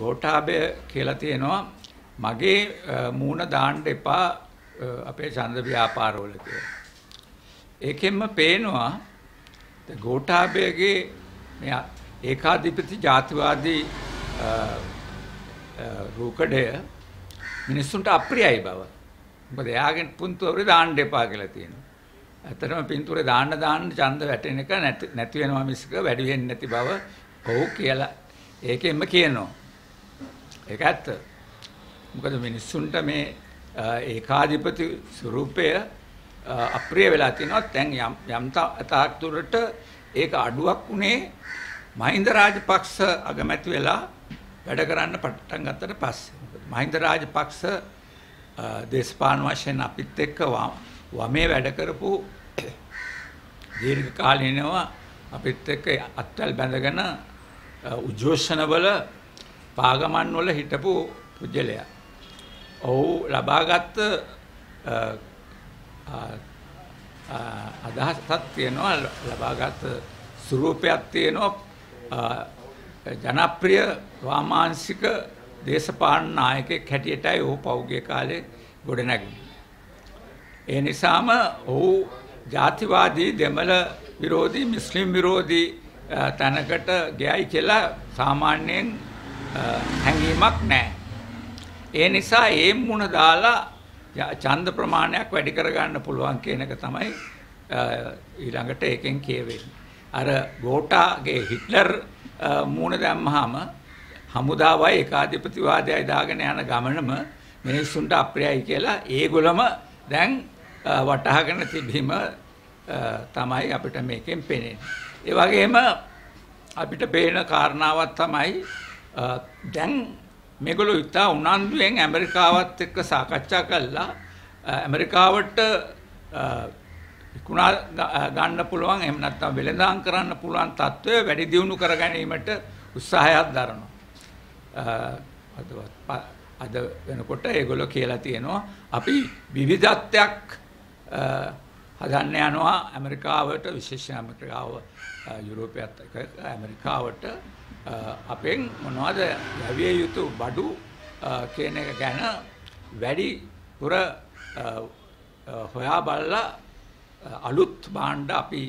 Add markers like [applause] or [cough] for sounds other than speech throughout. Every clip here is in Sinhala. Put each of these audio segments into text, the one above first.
ගෝඨාභය කියලා තියෙනවා මගේ මූණ දාන්න එපා අපේ ඡන්ද ව්‍යාපාරවල කියලා. ඒකෙන්ම පේනවා ගෝඨාභයගේ මේ ඒකාධිපති ජාතිවාදී රූකඩය මිනිස්සුන්ට අප්‍රියයි බව. මොකද එයාගෙන් පුන්තුවරේ දාන්න එපා කියලා තියෙනවා. ඇත්තටම පින්තූරේ දාන්න දාන්න ඡන්ද වැටෙන එක නැති වෙනවා මිසක වැඩි වෙන්නේ නැති බව ඔව් කියලා ඒකෙන්ම කියනවා. ඒක ඇත්ත. මොකද මිනිස්සුන්ට මේ ඒකාධිපති ස්වරූපය අප්‍රිය වෙලා තිනවා. දැන් යම් යම් තාක් දුරට ඒක අඩුවක් උනේ මහින්ද රාජපක්ෂ අගමැති වෙලා වැඩ කරන්න පටන් ගත්තට පස්සේ. මහින්ද රාජපක්ෂ දේශපාලන වශයෙන් අපිත් එක්ක වමේ වැඩ කරපු [coughs] දීර්ඝ කාලීනව අපිත් එක්ක අත්වැල් බැඳගෙන උජෝෂණවල පාගමන් වල හිටපු පුජ්‍යලයා. ඔහු ලබාගත් අදහසක් තියෙනවා ලබාගත් ස්වරූපයක් තියෙනවා ජනප්‍රිය වාමාංශික දේශපාලන නායකයෙක් හැටියටයි ඔහු පෞද්ගලික කාලේ ගොඩනැගුණේ. ඒ නිසාම ඔහු ජාතිවාදී දෙමළ විරෝධී මුස්ලිම් විරෝධී තැනකට ගියයි කියලා සාමාන්‍යයෙන් හැඟීමක් නැහැ. ඒ නිසා ඒ මුණ දාලා ඡන්ද ප්‍රමාණයක් වැඩි කරගන්න පුළුවන් කියන එක තමයි ඊළඟට ඒකෙන් කියවෙන්නේ. අර ගෝටාගේ හිට්ලර් මූණ දැම්මහම හමුදාවයි ඒකාධිපතිවාදයයි දාගෙන යන ගමනම මිනිස්සුන්ට අප්‍රියයි කියලා ඒගොල්ලම දැන් වටහාගෙන තිබීම තමයි අපිට මේකෙන් පේන්නේ. ඒ වගේම අපිට පේන කාරණාවක් තමයි දැන් මේගොල්ලෝ ඉතා උනන්දුවෙන් ඇමරිකාවත් එක්ක සාකච්ඡා කළා ඇමරිකාවට විකුණා ගන්න පුළුවන් එහෙම නැත්නම් වෙළඳාම් කරන්න පුළුවන් තත්ත්වය වැඩි දියුණු කර ගැනීමට උත්සාහයක් දරනවා. අද වෙනකොට ඒගොල්ලෝ කියලා තියෙනවා අපි විවිධත්වයක් හදන්න යනවා ඇමරිකාවට විශේෂයෙන් ඇමරිකාව යුරෝපයත් එක්ක ඇමරිකාවට අපෙන් මොනවද ලැබිය යුතු බඩු කියන එක ගැන වැඩි පුර හොයා බලලා අලුත් භාණ්ඩ අපි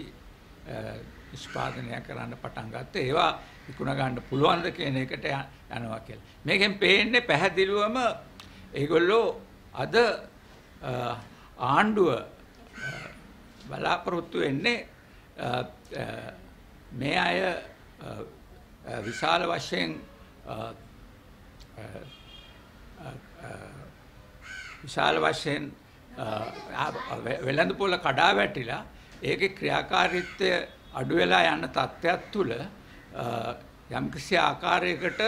නිෂ්පාදනය කරන්න පටන් ගත්තා. ඒවා විකුණ ගන්න පුළුවන්ද කියන එකට යනවා කියලා. මේකෙන් පේන්නේ පැහැදිලිවම ඒගොල්ලෝ අද ආණ්ඩුව බලාපොරොත්තු වෙන්නේ මේ අය විශාල වශයෙන් විශාල වශයෙන් වෙළඳ පොළ කඩා වැටිලා ඒකේ ක්‍රියාකාරීත්වය අඩු වෙලා යන තත්ත්වයක් තුළ යම්කිසි ආකාරයකට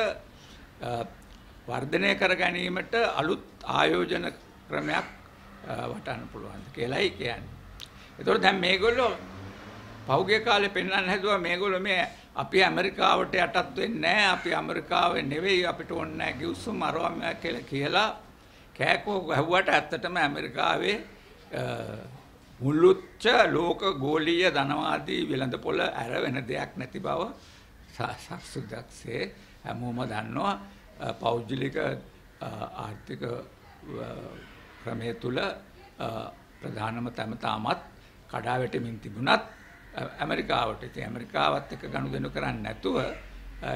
වර්ධනය කර ගැනීමට අලුත් ආයෝජන ක්‍රමයක් වටන්න පුළුවන් කියලායි කියන්නේ. ඒතකොට දැන් මේගොල්ලෝ පෞගේ කාලේ පෙන්වන්න හැදුවා මේගොල්ලෝ මේ අපි ඇමරිකාවට යටත් වෙන්නේ නැහැ අපි ඇමරිකාවේ නෙවෙයි අපිට ඕනේ නැහැ කිව්සුම් අරවම කියලා කියලා කෑකෝ ගැහුවට ඇත්තටම ඇමරිකාවේ මුළුච්ච ලෝක ගෝලීය ධනවාදී වෙළඳපොළ ඇර වෙන දෙයක් නැති බව සක්සුදක්සේ හැමෝම දන්නවා. පෞද්ගලික ආර්ථික ක්‍රමය තුල ප්‍රධානම තැම තාමත් කඩා වැටෙමින් තිබුණත් ඇමරිකාවට ඉතින් ඇමරිකාවත් එක්ක ගනුදෙනු කරන්නේ නැතුව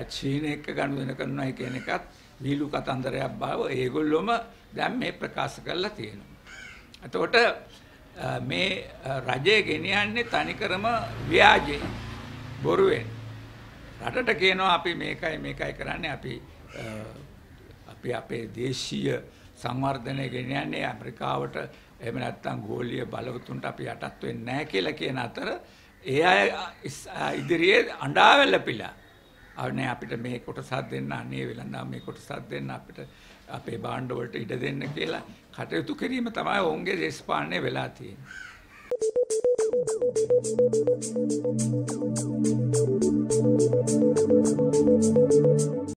චීනය එක්ක ගනුදෙනු කරනවා කියන එකත් වීලු කතන්දරයක් බව ඒගොල්ලොම දැන් මේ ප්‍රකාශ කරලා තියෙනවා. එතකොට මේ රජය ගෙනියන්නේ තනිකරම ව්‍යාජයෙන් බොරුවෙන්. රටට කියනවා අපි මේකයි මේකයි කරන්නේ අපි අපි අපේ දේශීය සංවර්ධනය ගෙනියන්නේ ඇමරිකාවට එහෙම නැත්නම් ගෝලීය බලවතුන්ට අපි යටත් වෙන්නේ නැහැ කියලා කියන අතර ඒ අය ඉදිරියේ අඬා වැළපිලා අනේ අපිට මේ කොටසක් දෙන්න අනේ වෙලඳා මේ කොටසක් දෙන්න අපිට අපේ භාණ්ඩ වලට ඉඩ දෙන්න කියලා කටයුතු කිරීම තමයි ඔවුන්ගේ දේශපාලනය වෙලා තියෙන්නේ.